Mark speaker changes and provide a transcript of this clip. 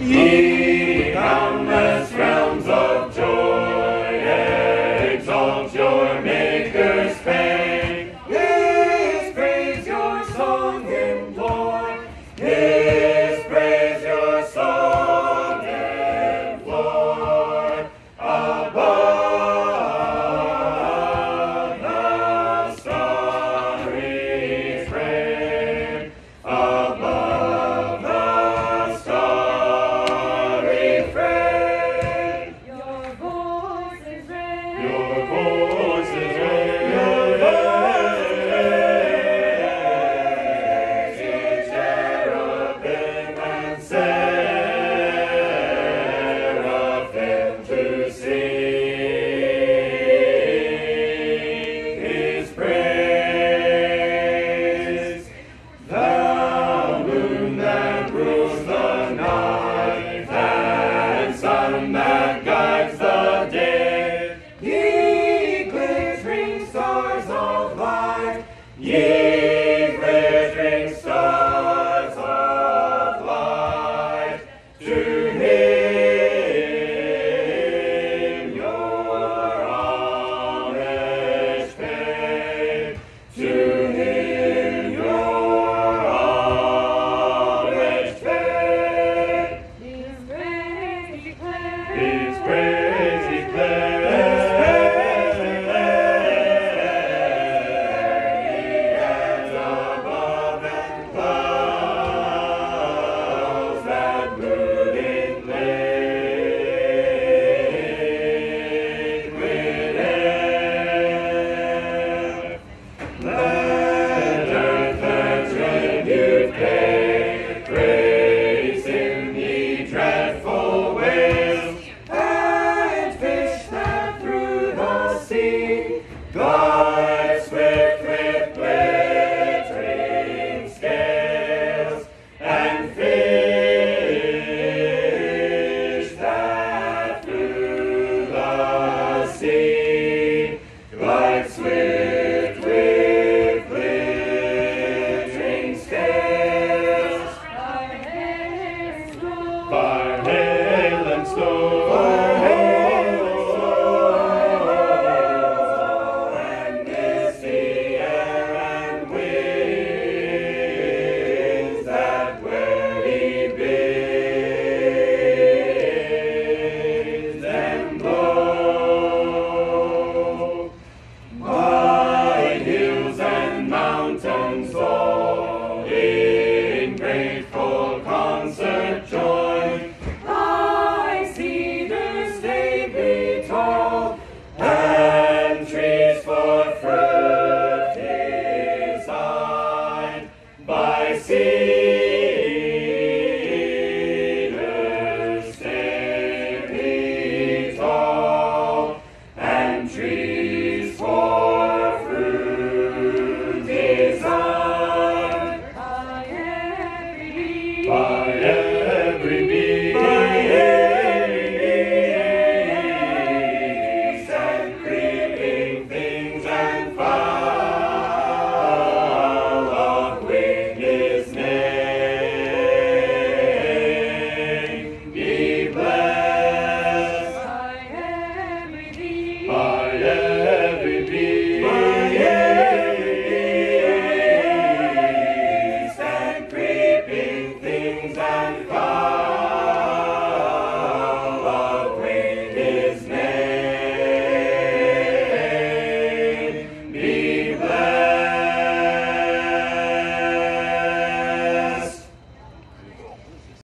Speaker 1: 一 so in grateful concert join. Thy cedars they be tall, and trees for fruit designed by sea. Hallelujah. and